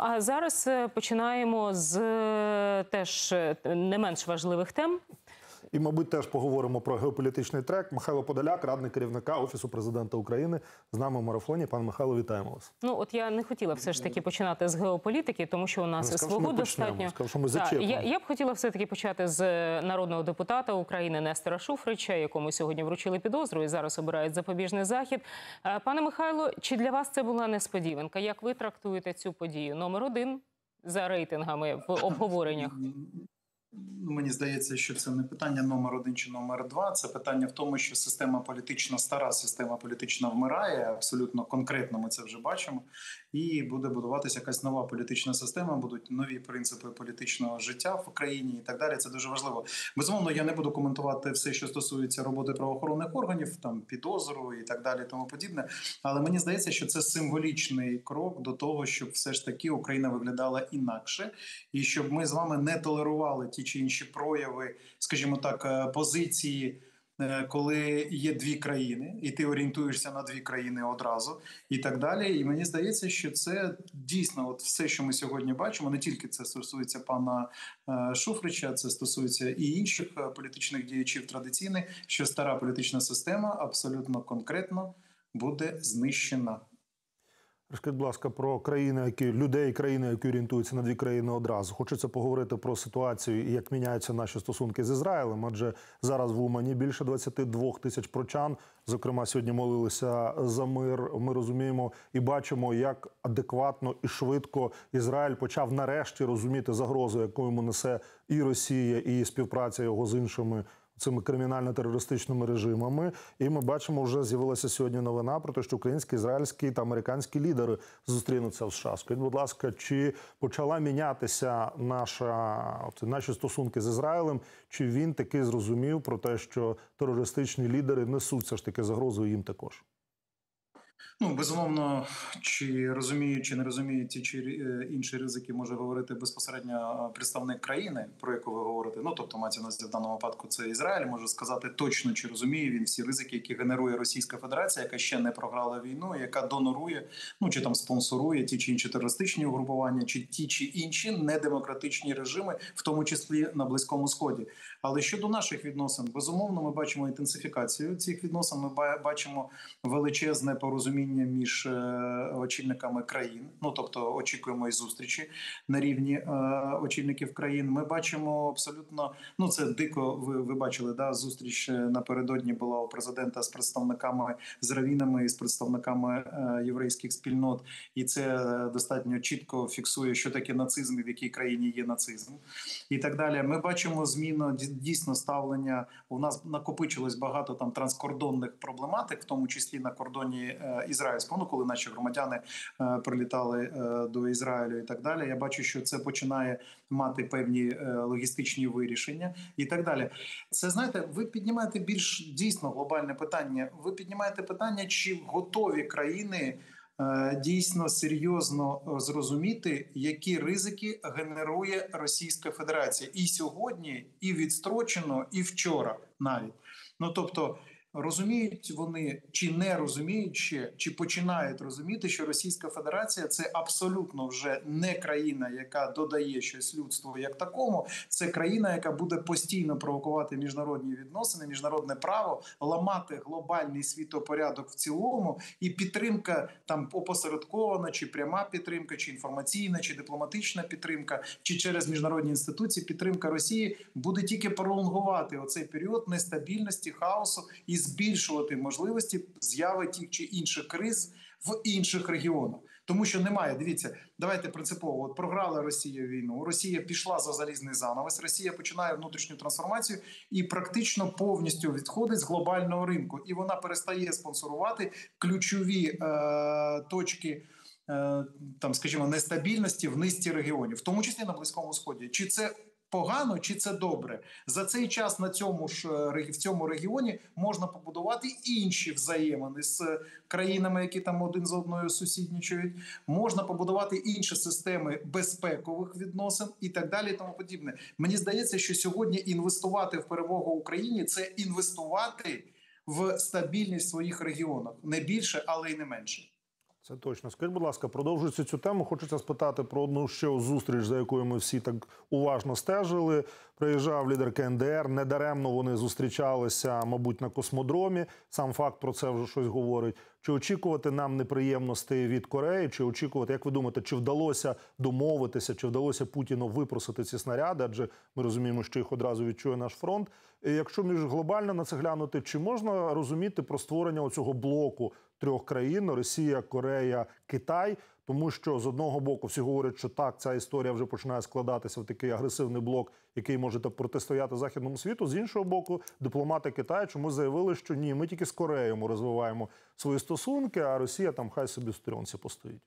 а зараз е, починаємо з е, теж е, не менш важливих тем. І, мабуть, теж поговоримо про геополітичний трек. Михайло Подоляк, радник керівника Офісу президента України, з нами в марафоні. Пан Михайло, вітаємо вас. Ну от я не хотіла все ж таки починати з геополітики, тому що у нас сказав, що ми достатньо. сказав, що ми Так, я, я б хотіла все таки почати з е, народного депутата України Нестора Шуфрича, якому сьогодні вручили підозру і зараз обирають запобіжний захід. Е, Пане Михайло, чи для вас це була несподіванка? Як ви трактуєте цю подію? Номер один за рейтингами в обговореннях. Ну, мені здається, що це не питання номер один чи номер два. Це питання в тому, що система політична, стара система політична вмирає. Абсолютно конкретно ми це вже бачимо. І буде будуватися якась нова політична система, будуть нові принципи політичного життя в Україні і так далі. Це дуже важливо. Безумовно, я не буду коментувати все, що стосується роботи правоохоронних органів, там підозру і так далі, тому подібне. Але мені здається, що це символічний крок до того, щоб все ж таки Україна виглядала інакше, і щоб ми з вами не толерували ті чи інші прояви, скажімо так, е, позиції. Е, Коли є дві країни, і ти орієнтуєшся на дві країни одразу, і так далі. І мені здається, що це дійсно, от все, що ми сьогодні бачимо, не тільки це стосується пана е, Шуфрича, це стосується і інших е, політичних діячів традиційних, що стара політична система абсолютно конкретно буде знищена. Розкажіть, будь ласка, про країни, які людей, країни, які орієнтуються на дві країни одразу. Хочеться поговорити про ситуацію і як міняються наші стосунки з Ізраїлем. Адже зараз в Умані більше 22 тисяч прочан. Зокрема, сьогодні молилися за мир. Ми розуміємо і бачимо, як адекватно і швидко Ізраїль почав нарешті розуміти загрозу, яку йому несе і Росія, і співпраця його з іншими цими кримінально-терористичними режимами. І ми бачимо, вже з'явилася сьогодні новина про те, що українські, ізраїльські та американські лідери зустрінуться в США. Скажіть, будь ласка, чи почала мінятися наша наші стосунки з Ізраїлем? Чи він таки зрозумів про те, що терористичні лідери несуть все ж таки загрозу їм також? Ну, безумовно, чи розуміють, чи не розуміють ті чи е, інші ризики, може говорити безпосередньо е, представник країни, про яку ви говорите. Ну тобто, мається на в даному випадку це Ізраїль. Може сказати точно, чи розуміє він всі ризики, які генерує Російська Федерація, яка ще не програла війну, яка донорує, ну чи там спонсорує ті чи інші терористичні угрупування, чи ті чи інші недемократичні режими, в тому числі на близькому сході. Але щодо наших відносин, безумовно, ми бачимо інтенсифікацію цих відносин. Ми ба- бачимо величезне порозуміння між е, очільниками країн. Ну тобто, очікуємо і зустрічі на рівні е, очільників країн. Ми бачимо абсолютно ну це дико. Ви, ви бачили да зустріч е, напередодні була у президента з представниками з равінами і з представниками єврейських спільнот, і це достатньо чітко фіксує, що таке нацизм і в якій країні є нацизм, і так далі. Ми бачимо зміну дійсно ставлення. У нас накопичилось багато там транскордонних проблематик, в тому числі на кордоні ізраїльського. Ну, коли наші громадяни е, прилітали е, до Ізраїлю і так далі. Я бачу, що це починає мати певні е, логістичні вирішення і так далі. Це знаєте, ви піднімаєте більш дійсно глобальне питання. Ви піднімаєте питання, чи готові країни. Дійсно серйозно зрозуміти, які ризики генерує Російська Федерація і сьогодні, і відстрочено, і вчора навіть. Ну тобто, розуміють вони чи не розуміють ще, чи починають розуміти, що Російська Федерація це абсолютно вже не країна, яка додає щось людству як такому. Це країна, яка буде постійно провокувати міжнародні відносини, міжнародне право, ламати глобальний світопорядок в цілому, і підтримка там опосередкована, чи пряма підтримка, чи інформаційна, чи дипломатична підтримка, чи через міжнародні інституції підтримка Росії буде тільки пролонгувати оцей період нестабільності, хаосу і збільшувати можливості з'яви тих чи інших криз в інших регіонах. Тому що немає, дивіться, давайте принципово. От програла Росія війну. Росія пішла за залізний занавес. Росія починає внутрішню трансформацію і практично повністю відходить з глобального ринку, і вона перестає спонсорувати ключові е, точки. е, Там, скажімо, нестабільності в низці регіонів, в тому числі на близькому сході, чи це погано, чи це добре за цей час на цьому ж е, в цьому регіоні можна побудувати інші взаємини з е, країнами, які там один з одною сусіднічують. Можна побудувати інші системи безпекових відносин і так далі. Тому подібне. Мені здається, що сьогодні інвестувати в перемогу Україні це інвестувати в стабільність в своїх регіонах не більше, але й не менше. Це точно. Скажіть, будь ласка, продовжуючи цю тему, хочеться спитати про одну ще зустріч, за якою ми всі так уважно стежили. Приїжджав лідер КНДР. Недаремно вони зустрічалися, мабуть, на космодромі. Сам факт про це вже щось говорить. Чи очікувати нам неприємностей від Кореї? Чи очікувати, як ви думаєте, чи вдалося домовитися, чи вдалося Путіну випросити ці снаряди? Адже ми розуміємо, що їх одразу відчує наш фронт. Якщо між глобально на це глянути, чи можна розуміти про створення оцього блоку трьох країн Росія, Корея, Китай? Тому що з одного боку всі говорять, що так, ця історія вже починає складатися в такий агресивний блок, який може протистояти західному світу. З іншого боку, дипломати Китаю чому заявили, що ні, ми тільки з Кореєю ми розвиваємо свої стосунки, а Росія там хай собі в сторінці постоїть.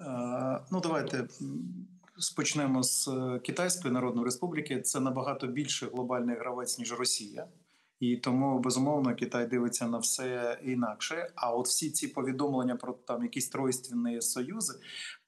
Е, Ну, давайте спочнемо з е, Китайської Народної Республіки. Це набагато більше глобальний гравець, ніж Росія. І тому безумовно Китай дивиться на все інакше. А от всі ці повідомлення про там якісь тройственні союзи,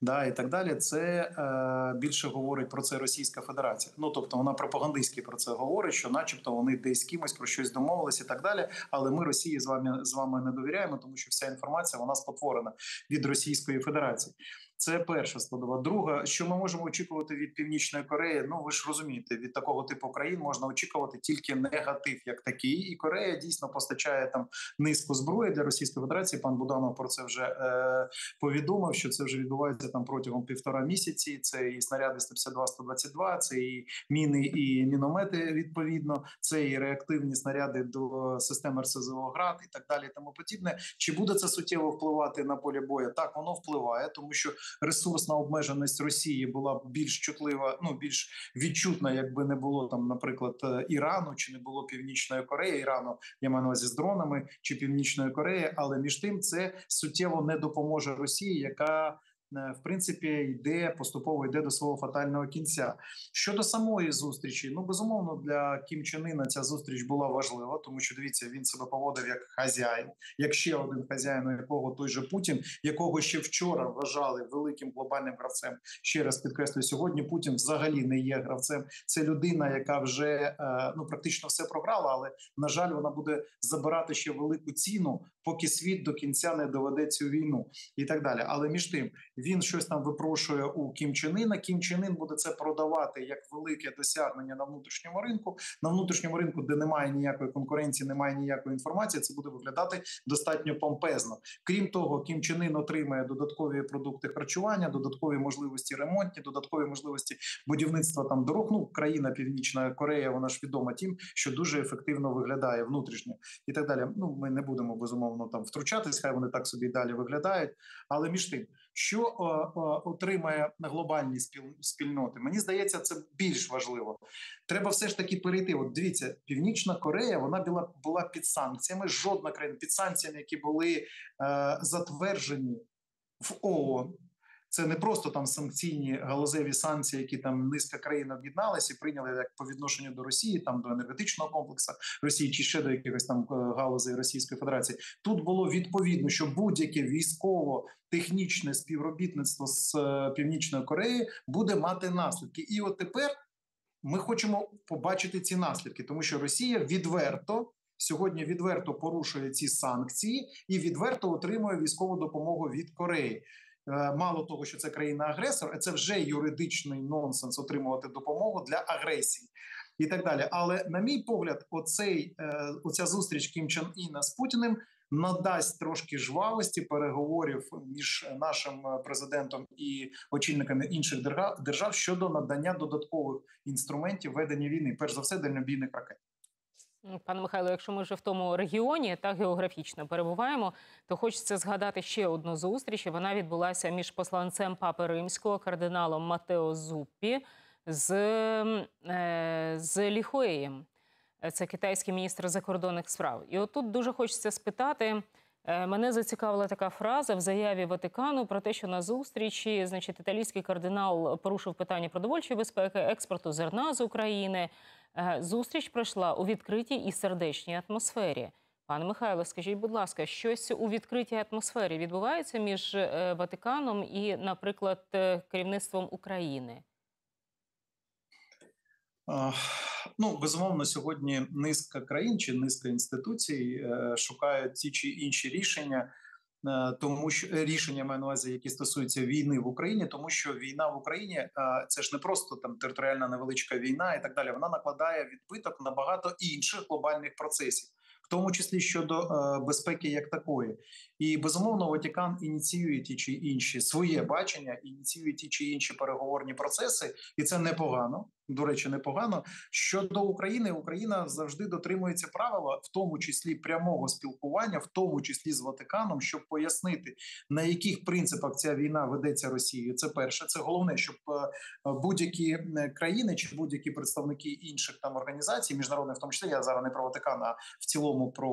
да і так далі, це е, більше говорить про це Російська Федерація. Ну тобто вона пропагандистськи про це говорить, що, начебто, вони десь кимось про щось домовилися і так далі. Але ми Росії з вами з вами не довіряємо, тому що вся інформація вона спотворена від Російської Федерації. Це перша складова. Друга, що ми можемо очікувати від Північної Кореї? Ну ви ж розумієте, від такого типу країн можна очікувати тільки негатив, як такий. І Корея дійсно постачає там низку зброї для Російської Федерації. Пан Буданов про це вже е, повідомив. Що це вже відбувається там протягом півтора місяці. Це і снаряди 152-122, це і міни і міномети. Відповідно, це і реактивні снаряди до системи РСЗО ГРАД і так далі. Тому подібне. Чи буде це суттєво впливати на полі бою? Так воно впливає, тому що ресурсна обмеженість Росії була б більш чутлива, ну більш відчутна, якби не було там, наприклад, е, Ірану чи не було Північної Кореї. Ірану я маю на увазі з дронами чи Північної Кореї, але між тим це суттєво не допоможе Росії, яка в принципі йде поступово йде до свого фатального кінця. Щодо самої зустрічі, ну безумовно для Кім Чен Іна ця зустріч була важлива, тому що дивіться, він себе поводив як хазяїн, як ще один хазяїн, у якого той же Путін, якого ще вчора вважали великим глобальним гравцем. Ще раз підкреслюю, сьогодні Путін взагалі не є гравцем. Це людина, яка вже е, ну практично все програла, але на жаль, вона буде забирати ще велику ціну, поки світ до кінця не доведе цю війну і так далі. Але між тим він щось там випрошує у Кім Чен Іна. Кім Чен Ін буде це продавати як велике досягнення на внутрішньому ринку. На внутрішньому ринку, де немає ніякої конкуренції, немає ніякої інформації. Це буде виглядати достатньо помпезно. Крім того, Кім Чен Ін отримає додаткові продукти харчування, додаткові можливості ремонтні, додаткові можливості будівництва там дорог. Ну країна Північна Корея, вона ж відома тим, що дуже ефективно виглядає внутрішньо і так далі. Ну ми не будемо безумовно там втручатись, хай вони так собі далі виглядають. Але між тим, що е, е, отримає глобальні спільноти, мені здається, це більш важливо. Треба все ж таки перейти. От дивіться, Північна Корея вона була була під санкціями. Жодна країна під санкціями, які були е, затверджені в ООН. Це не просто там санкційні галузеві санкції, які там низка країн об'єдналися і прийняли як по відношенню до Росії, там до енергетичного комплексу Росії чи ще до якихось там е, галузей Російської Федерації. Тут було відповідно, що будь-яке військово-технічне співробітництво з е, Північною Кореєю буде мати наслідки. І от тепер ми хочемо побачити ці наслідки, тому що Росія відверто. Сьогодні відверто порушує ці санкції і відверто отримує військову допомогу від Кореї. Е, Мало того, що це країна-агресор, це вже юридичний нонсенс отримувати допомогу для агресії і так далі. Але на мій погляд, оцей е, оця зустріч Кім Чен Іна з Путіним надасть трошки жвавості переговорів між нашим е, президентом і очільниками інших держав щодо надання додаткових інструментів ведення війни, перш за все дальнобійних ракет. Пане Михайло, якщо ми вже в тому регіоні та географічно перебуваємо, то хочеться згадати ще одну зустріч. Вона відбулася між посланцем Папи Римського кардиналом Матео Зуппі з, е, з Ліхуеєм. Це китайський міністр закордонних справ. І отут дуже хочеться спитати. е, Мене зацікавила така фраза в заяві Ватикану про те, що на зустрічі, значить, італійський кардинал порушив питання продовольчої безпеки, експорту зерна з України. Е, Зустріч пройшла у відкритій і сердечній атмосфері. Пане Михайло, скажіть, будь ласка, щось у відкритій атмосфері відбувається між е, Ватиканом і, наприклад, е, керівництвом України? Ну, безумовно, сьогодні низка країн чи низка інституцій шукають ті чи інші рішення тому що е, рішення маю на увазі, які стосуються війни в Україні, тому що війна в Україні е, це ж не просто там територіальна невеличка війна і так далі. Вона накладає відбиток на багато інших глобальних процесів, в тому числі щодо безпеки як такої. І безумовно, Ватикан ініціює ті чи інші своє бачення, ініціює ті чи інші переговорні процеси, і це непогано. До речі, непогано щодо України. Україна завжди дотримується правила, в тому числі прямого спілкування, в тому числі з Ватиканом, щоб пояснити на яких принципах ця війна ведеться Росією. Це перше, це головне, щоб е, будь-які країни чи будь-які представники інших там організацій, міжнародних, в тому числі я зараз не про Ватикан, а в цілому про,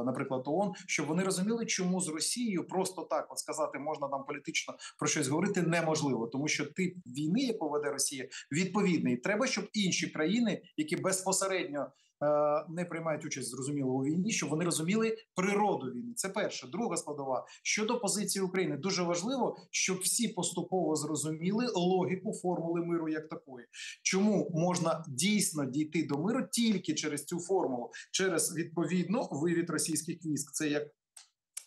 е, наприклад, ООН, щоб вони розуміли, чому з Росією просто так от сказати можна нам політично про щось говорити неможливо, тому що тип війни, яку веде Росія, відповідний. Треба, щоб інші країни, які безпосередньо е, не приймають участь зрозуміло у війні, щоб вони розуміли природу війни. Це перше, друга складова щодо позиції України. Дуже важливо, щоб всі поступово зрозуміли логіку формули миру як такої. Чому можна дійсно дійти до миру тільки через цю формулу, через відповідно вивід російських військ. Це як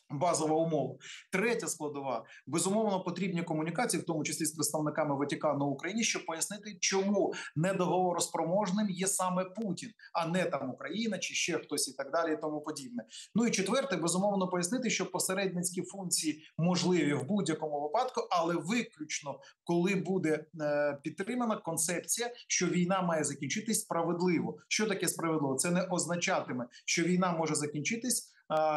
Базова умова, третя складова безумовно потрібні комунікації, в тому числі з представниками Ватикану в Україні, щоб пояснити, чому недоговороспроможним є саме Путін, а не там Україна чи ще хтось і так далі, і тому подібне. Ну і четверте, безумовно пояснити, що посередницькі функції можливі в будь-якому випадку, але виключно коли буде е, підтримана концепція, що війна має закінчитись справедливо. Що таке справедливо? Це не означатиме, що війна може закінчитись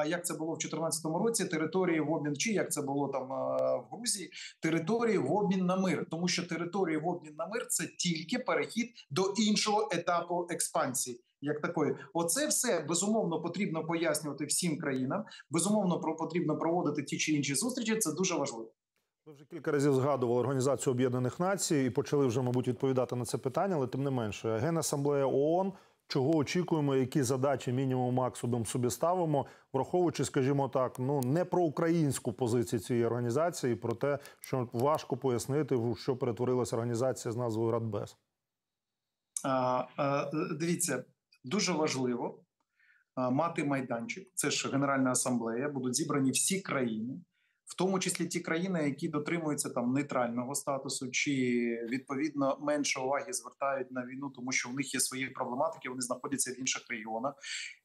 як це було в 2014 році, території в обмін, чи як це було там в Грузії, території в обмін на мир, тому що території в обмін на мир це тільки перехід до іншого етапу експансії. Як такої, оце все безумовно потрібно пояснювати всім країнам. Безумовно, про потрібно проводити ті чи інші зустрічі. Це дуже важливо. Ви вже кілька разів згадували Організацію Об'єднаних Націй і почали вже, мабуть, відповідати на це питання, але тим не менше, Генасамблея ООН чого очікуємо, які задачі мінімум максимум собі ставимо, враховуючи, скажімо так, ну не про українську позицію цієї організації, про те, що важко пояснити, що перетворилася організація з назвою Радбез. А, а, Дивіться, дуже важливо мати майданчик. Це ж Генеральна асамблея, будуть зібрані всі країни в тому числі ті країни, які дотримуються там нейтрального статусу, чи відповідно менше уваги звертають на війну, тому що в них є свої проблематики. Вони знаходяться в інших регіонах.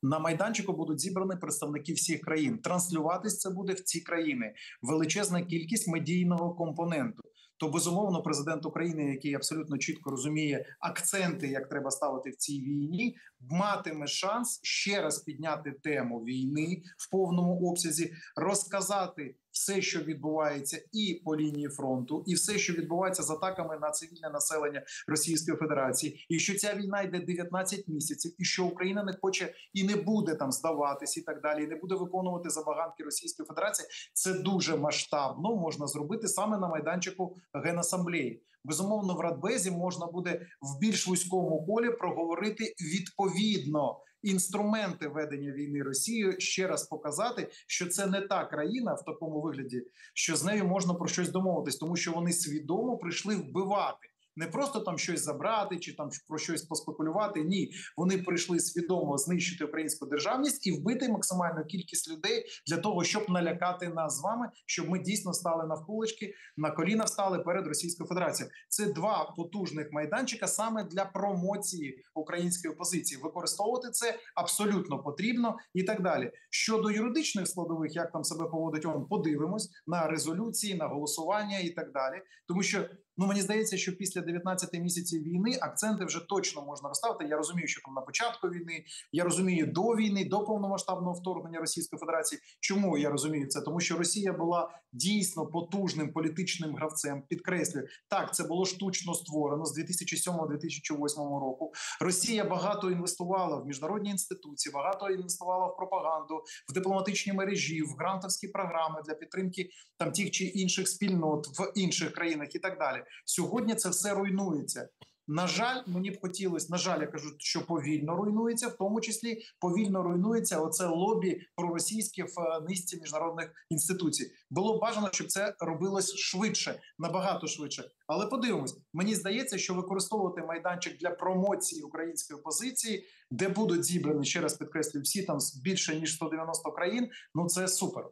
На майданчику будуть зібрані представники всіх країн. Транслюватись це буде в ці країни величезна кількість медійного компоненту то безумовно президент України, який абсолютно чітко розуміє акценти, як треба ставити в цій війні, матиме шанс ще раз підняти тему війни в повному обсязі, розказати все, що відбувається, і по лінії фронту, і все, що відбувається з атаками на цивільне населення Російської Федерації, і що ця війна йде 19 місяців, і що Україна не хоче і не буде там здаватись, і так далі, і не буде виконувати забаганки Російської Федерації. Це дуже масштабно можна зробити саме на майданчику генасамблеї. Безумовно, в Радбезі можна буде в більш вузькому колі проговорити відповідно інструменти ведення війни Росією ще раз показати, що це не та країна в такому вигляді, що з нею можна про щось домовитись, тому що вони свідомо прийшли вбивати не просто там щось забрати чи там про щось поспекулювати. Ні, вони прийшли свідомо знищити українську державність і вбити максимальну кількість людей для того, щоб налякати нас з вами, щоб ми дійсно стали навколочки на коліна встали перед Російською Федерацією. Це два потужних майданчика саме для промоції української позиції. Використовувати це абсолютно потрібно і так далі. Щодо юридичних складових, як там себе поводить он, подивимось на резолюції, на голосування і так далі, тому що ну мені здається, що після 19 місяців війни акценти вже точно можна розставити. Я розумію, що там на початку війни я розумію до війни, до повномасштабного вторгнення Російської Федерації. Чому я розумію це? Тому що Росія була дійсно потужним політичним гравцем. Підкреслюю, так це було штучно створено з 2007-2008 року. Росія багато інвестувала в міжнародні інституції, багато інвестувала в пропаганду, в дипломатичні мережі, в грантовські програми для підтримки там тих чи інших спільнот в інших країнах і так далі. Сьогодні це все руйнується. На жаль, мені б хотілося, на жаль, я кажу, що повільно руйнується, в тому числі повільно руйнується оце лобі проросійське в низці міжнародних інституцій. Було б бажано, щоб це робилось швидше, набагато швидше. Але подивимось, мені здається, що використовувати майданчик для промоції української позиції, де будуть зібрані ще раз підкреслюю, всі там більше ніж 190 країн. Ну це супер.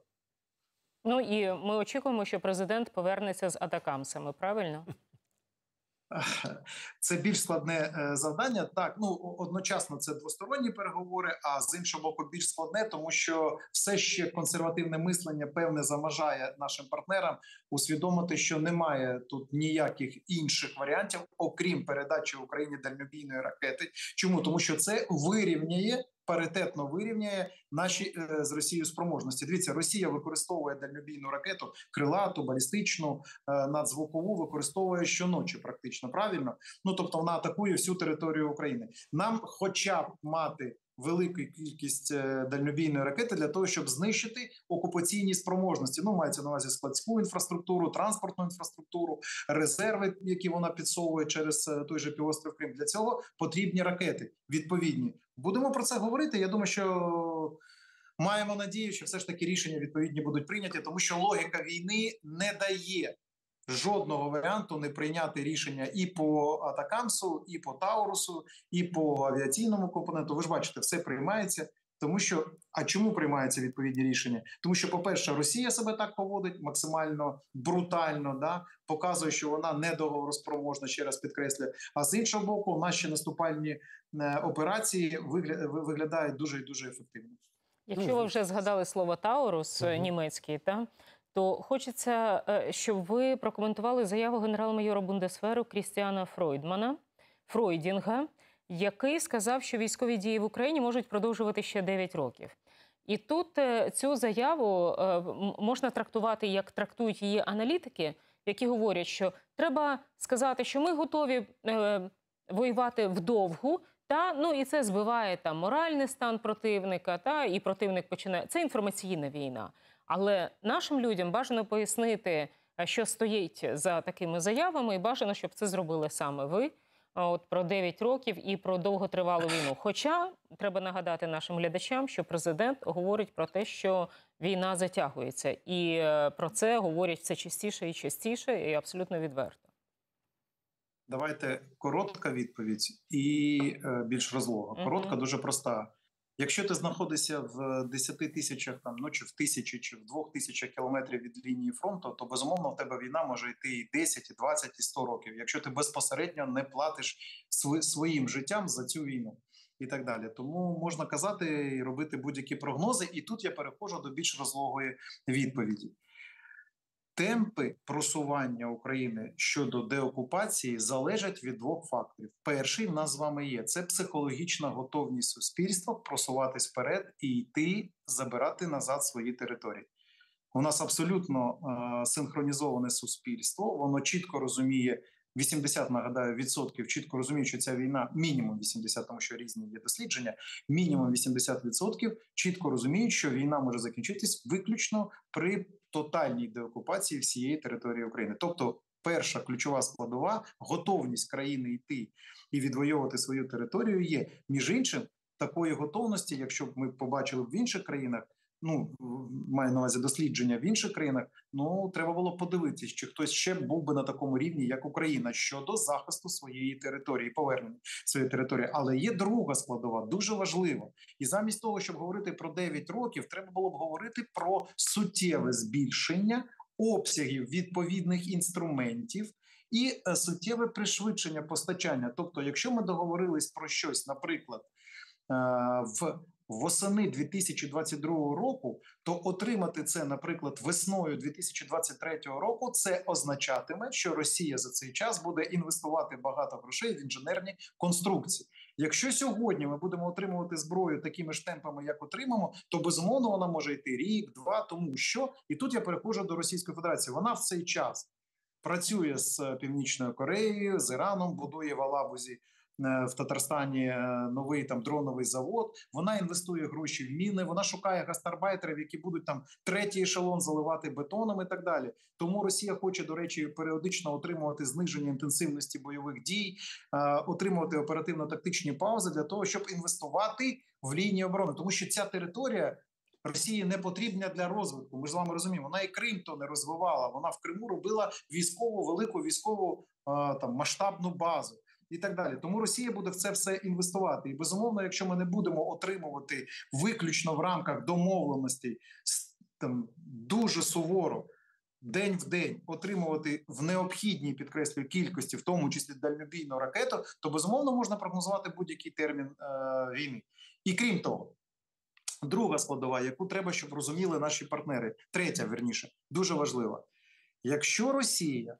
Ну і ми очікуємо, що президент повернеться з атакамсами. Правильно? Це більш складне е, завдання. Так, ну одночасно це двосторонні переговори, а з іншого боку, більш складне, тому що все ще консервативне мислення певне заважає нашим партнерам усвідомити, що немає тут ніяких інших варіантів, окрім передачі Україні дальнобійної ракети. Чому тому, що це вирівняє паритетно вирівняє наші е, з Росією спроможності. Дивіться, Росія використовує дальнобійну ракету, крилату, балістичну, е, надзвукову використовує щоночі, практично правильно. Ну тобто вона атакує всю територію України. Нам, хоча б мати велику кількість е, дальнобійної ракети для того, щоб знищити окупаційні спроможності. Ну мається на увазі складську інфраструктуру, транспортну інфраструктуру, резерви, які вона підсовує через е, той же півострів Крим. Для цього потрібні ракети відповідні. Будемо про це говорити. Я думаю, що. Маємо надію, що все ж таки рішення відповідні будуть прийняті, тому що логіка війни не дає жодного варіанту не прийняти рішення і по Атакамсу, і по Таурусу, і по авіаційному компоненту. Ви ж бачите, все приймається. Тому що а чому приймаються відповідні рішення? Тому що, по-перше, Росія себе так поводить максимально брутально, да показує, що вона не договороспроможна, ще раз підкреслюю. А з іншого боку, наші наступальні е, операції вигля... виглядають дуже і дуже ефективно. Якщо ви вже згадали слово Таурус німецький, та то хочеться, е, щоб ви прокоментували заяву генерал-майора Бундесверу Крістіана Фройдмана Фройдінга, який сказав, що військові дії в Україні можуть продовжувати ще 9 років. І тут е, цю заяву е, можна трактувати, як трактують її аналітики, які говорять, що треба сказати, що ми готові воювати вдовгу, та ну і це збиває там моральний стан противника, та і противник починає. Це інформаційна війна. Але нашим людям бажано пояснити, е, що стоїть за такими заявами, і бажано, щоб це зробили саме ви. От про 9 років і про довготривалу війну. Хоча треба нагадати нашим глядачам, що президент говорить про те, що війна затягується, і е, про це говорять все частіше і частіше, і абсолютно відверто. Давайте коротка відповідь і е, більш розлога. Коротка дуже проста. Якщо ти знаходишся в 10 тисячах, там ну чи в тисячі, чи в двох тисячах кілометрів від лінії фронту, то безумовно в тебе війна може йти і 10, і 20, і 100 років, якщо ти безпосередньо не платиш своїм життям за цю війну. І так далі, тому можна казати і робити будь-які прогнози. І тут я переходжу до більш розлогої відповіді. Темпи просування України щодо деокупації залежать від двох факторів. Перший нас з вами є це психологічна готовність суспільства просуватись вперед і йти забирати назад свої території. У нас абсолютно е, синхронізоване суспільство. Воно чітко розуміє 80, нагадаю, відсотків чітко розуміють, що ця війна мінімум 80, тому що різні є дослідження. Мінімум 80 відсотків чітко розуміють, що війна може закінчитись виключно при тотальній деокупації всієї території України. Тобто, перша ключова складова готовність країни йти і відвоювати свою територію є між іншим такої готовності, якщо б ми побачили в інших країнах. Ну, маю на увазі дослідження в інших країнах. Ну треба було подивитись, чи хтось ще був би на такому рівні, як Україна, щодо захисту своєї території, повернення своєї території. Але є друга складова, дуже важлива. І замість того, щоб говорити про 9 років, треба було б говорити про суттєве збільшення обсягів відповідних інструментів. І е, суттєве пришвидшення постачання. Тобто, якщо ми договорились про щось, наприклад, е, в восени 2022 року, то отримати це, наприклад, весною 2023 року, це означатиме, що Росія за цей час буде інвестувати багато грошей в інженерні конструкції. Якщо сьогодні ми будемо отримувати зброю такими ж темпами, як отримаємо, то безумовно вона може йти рік, два, тому що і тут я переходжу до Російської Федерації. Вона в цей час працює з Північною Кореєю, з Іраном, будує в Алабузі е, в Татарстані е, новий там дроновий завод. Вона інвестує гроші в міни. Вона шукає гастарбайтерів, які будуть там третій ешелон заливати бетоном і так далі. Тому Росія хоче, до речі, періодично отримувати зниження інтенсивності бойових дій, е, отримувати оперативно-тактичні паузи для того, щоб інвестувати в лінії оборони, тому що ця територія. Росії не потрібна для розвитку. Ми ж з вами розуміємо. Вона і Крим то не розвивала. Вона в Криму робила військову велику військову е, там масштабну базу і так далі. Тому Росія буде в це все інвестувати. І безумовно, якщо ми не будемо отримувати виключно в рамках домовленостей там дуже суворо день в день отримувати в необхідній підкреслюю кількості, в тому числі дальнобійну ракету, то безумовно можна прогнозувати будь-який термін е, війни. І крім того, друга складова, яку треба, щоб розуміли наші партнери, третя верніше, дуже важлива. Якщо Росія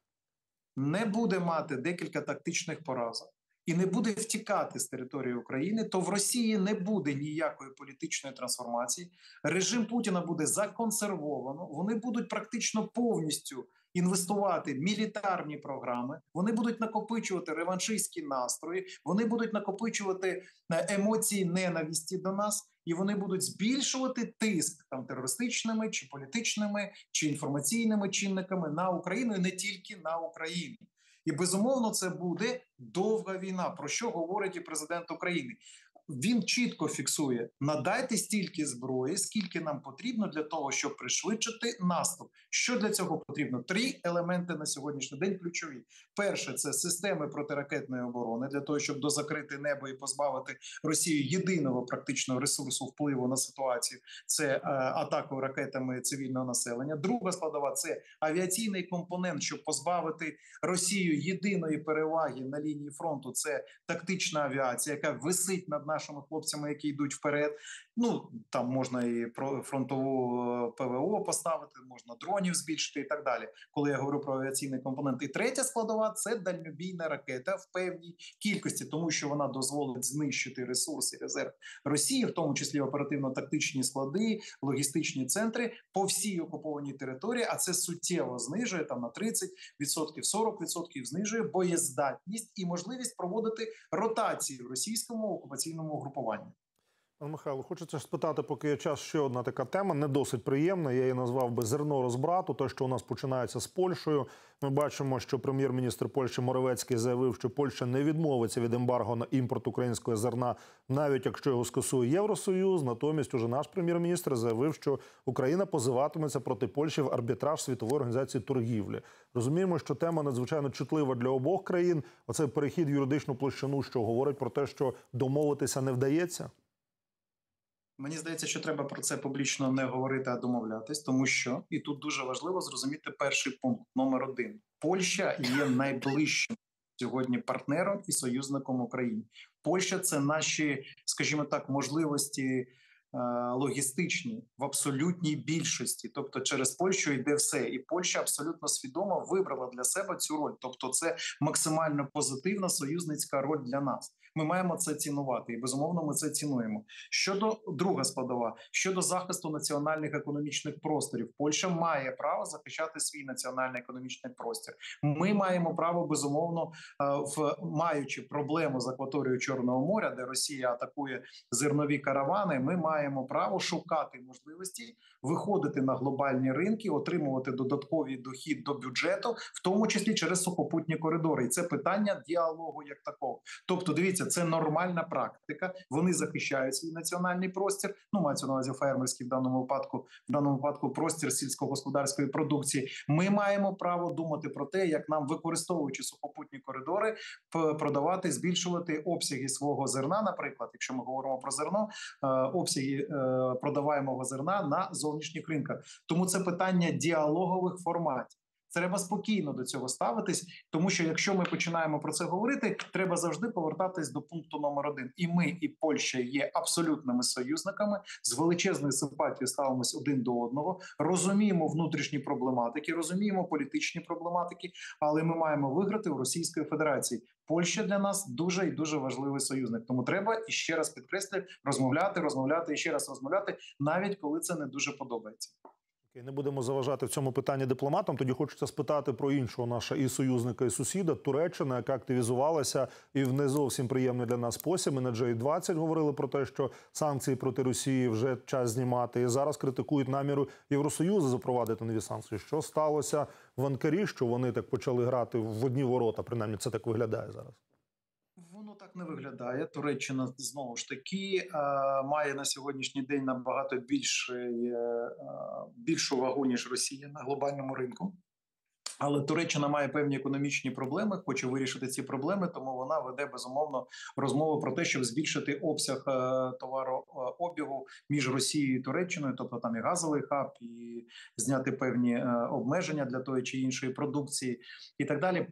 не буде мати декілька тактичних поразок і не буде втікати з території України, то в Росії не буде ніякої політичної трансформації. Режим Путіна буде законсервовано. Вони будуть практично повністю інвестувати мілітарні програми. Вони будуть накопичувати реваншистські настрої. Вони будуть накопичувати е, емоції ненависті до нас. І вони будуть збільшувати тиск там терористичними чи політичними чи інформаційними чинниками на Україну і не тільки на Україну. І безумовно це буде довга війна. Про що говорить і президент України? Він чітко фіксує: надайте стільки зброї, скільки нам потрібно для того, щоб пришвидшити наступ. Що для цього потрібно? Три елементи на сьогоднішній день ключові. Перше це системи протиракетної оборони для того, щоб дозакрити небо і позбавити Росію єдиного практичного ресурсу впливу на ситуацію. Це е, атаку ракетами цивільного населення. Друга складова це авіаційний компонент, щоб позбавити Росію єдиної переваги на лінії фронту. Це тактична авіація, яка висить над нашими хлопцями, які йдуть вперед. Ну там можна і про фронтову е, ПВО поставити, можна дронів збільшити і так далі. Коли я говорю про авіаційний компонент, і третя складова це дальнобійна ракета в певній кількості, тому що вона дозволить знищити ресурси резерв Росії, в тому числі оперативно-тактичні склади, логістичні центри по всій окупованій території. А це суттєво знижує там на 30%, 40% знижує боєздатність і можливість проводити ротації в російському окупаційному групуванні. Пане Михайло, хочеться спитати, поки є час, ще одна така тема, не досить приємна. Я її назвав би зерно розбрату. Те, що у нас починається з Польщею. Ми бачимо, що прем'єр-міністр Польщі Моровецький заявив, що Польща не відмовиться від ембарго на імпорт українського зерна, навіть якщо його скасує Євросоюз. Натомість, уже наш прем'єр-міністр заявив, що Україна позиватиметься проти Польщі в арбітраж світової організації торгівлі. Розуміємо, що тема надзвичайно чутлива для обох країн. Оцей перехід в юридичну площину, що говорить про те, що домовитися не вдається. Мені здається, що треба про це публічно не говорити, а домовлятись, тому що і тут дуже важливо зрозуміти перший пункт номер один: Польща є найближчим сьогодні партнером і союзником України. Польща це наші, скажімо так, можливості. Логістичні в абсолютній більшості, тобто через Польщу йде все, і Польща абсолютно свідомо вибрала для себе цю роль. Тобто, це максимально позитивна союзницька роль для нас. Ми маємо це цінувати, і безумовно ми це цінуємо. Щодо друга складова щодо захисту національних економічних просторів, Польща має право захищати свій національний економічний простір. Ми маємо право безумовно, в маючи проблему з акваторією Чорного моря, де Росія атакує зернові каравани. Ми маємо право шукати можливості виходити на глобальні ринки, отримувати додатковий дохід до бюджету, в тому числі через сухопутні коридори. І це питання діалогу як такого. Тобто, дивіться, це нормальна практика. Вони захищають свій національний простір. Ну мається на увазі фермерський в даному випадку, в даному випадку простір сільськогосподарської продукції. Ми маємо право думати про те, як нам використовуючи сухопутні коридори, продавати, збільшувати обсяги свого зерна. Наприклад, якщо ми говоримо про зерно, е, обсяги е, продаваємого зерна на зовнішніх ринках. Тому це питання діалогових форматів. Треба спокійно до цього ставитись, тому що якщо ми починаємо про це говорити, треба завжди повертатись до пункту номер один. І ми, і Польща є абсолютними союзниками з величезною симпатією ставимось один до одного, розуміємо внутрішні проблематики, розуміємо політичні проблематики, але ми маємо виграти у Російської Федерації. Польща для нас дуже і дуже важливий союзник. Тому треба і ще раз підкреслюю, розмовляти, розмовляти і ще раз розмовляти, навіть коли це не дуже подобається. Не будемо заважати в цьому питанні дипломатам. Тоді хочеться спитати про іншого наша і союзника, і сусіда Туреччина, яка активізувалася і в не зовсім приємний для нас спосіб. Ми на G20 говорили про те, що санкції проти Росії вже час знімати. І зараз критикують наміру Євросоюзу запровадити нові санкції. Що сталося в Анкарі? Що вони так почали грати в одні ворота? Принаймні, це так виглядає зараз. Так не виглядає. Туреччина знову ж таки має на сьогоднішній день набагато більше, більшу вагу ніж Росія на глобальному ринку. Але Туреччина має певні економічні проблеми, хоче вирішити ці проблеми, тому вона веде безумовно розмову про те, щоб збільшити обсяг е, товарообігу між Росією і Туреччиною, тобто там і газовий хаб, і зняти певні е, обмеження для тої чи іншої продукції, і так далі. Е,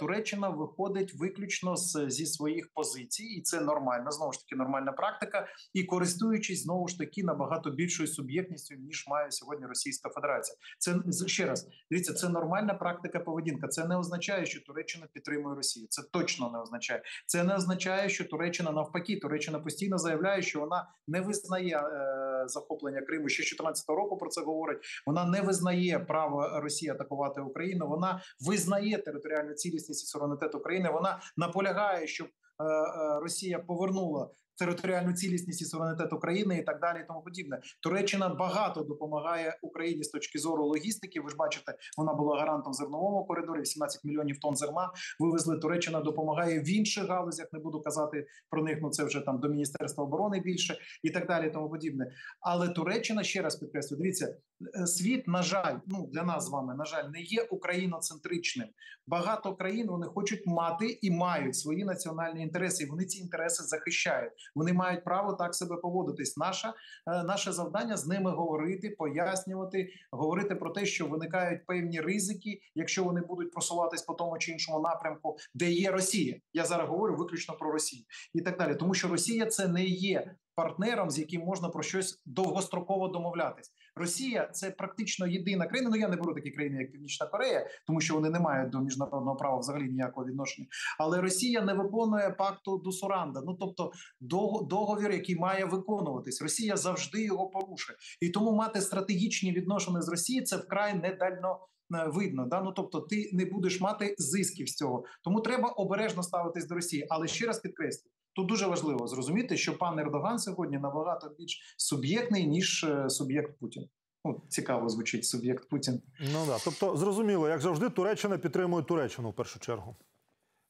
Туреччина виходить виключно з, зі своїх позицій, і це нормально. Знову ж таки, нормальна практика, і користуючись знову ж таки набагато більшою суб'єктністю ніж має сьогодні Російська Федерація. Це ще раз дивіться, це нормальна практика поведінка. Це не означає, що Туреччина підтримує Росію. Це точно не означає. Це не означає, що Туреччина навпаки. Туреччина постійно заявляє, що вона не визнає е, захоплення Криму. Ще з 14 року про це говорить. Вона не визнає право Росії атакувати Україну. Вона визнає територіальну цілісність і суверенітет України. Вона наполягає, щоб е, е, Росія повернула. Територіальну цілісність і суверенітет України і так далі, і тому подібне. Туреччина багато допомагає Україні з точки зору логістики. Ви ж бачите, вона була гарантом в зерновому коридорі. 18 мільйонів тонн зерна вивезли. Туреччина допомагає в інших галузях. Не буду казати про них. Ну це вже там до міністерства оборони більше і так далі. і Тому подібне. Але Туреччина ще раз підкреслю, дивіться, е, світ, на жаль, ну для нас з вами, на жаль, не є україноцентричним. Багато країн вони хочуть мати і мають свої національні інтереси. І вони ці інтереси захищають. Вони мають право так себе поводитись. Наша е, наше завдання з ними говорити, пояснювати, говорити про те, що виникають певні ризики, якщо вони будуть просуватись по тому чи іншому напрямку, де є Росія. Я зараз говорю виключно про Росію і так далі, тому що Росія це не є партнером, з яким можна про щось довгостроково домовлятись. Росія це практично єдина країна. Ну я не беру такі країни, як Північна Корея, тому що вони не мають до міжнародного права взагалі ніякого відношення. Але Росія не виконує пакту Дусуранда. Ну тобто до- договір, який має виконуватись. Росія завжди його порушує, і тому мати стратегічні відношення з Росією це вкрай недально. е, Видно, да ну тобто, ти не будеш мати зисків з цього, тому треба обережно ставитись до Росії. Але ще раз підкреслю, тут дуже важливо зрозуміти, що пан Ердоган сьогодні набагато більш суб'єктний ніж е, суб'єкт Путін. Ну цікаво звучить суб'єкт Путін. Ну да, тобто зрозуміло, як завжди, Туреччина підтримує Туреччину в першу чергу.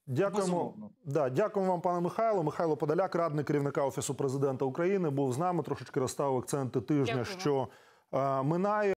Дякуємо. Да, дякуємо вам, пане Михайло. Михайло Подоляк, радник керівника офісу президента України, був з нами. Трошечки розставив акценти тижня, Дякуємо. що е, минає.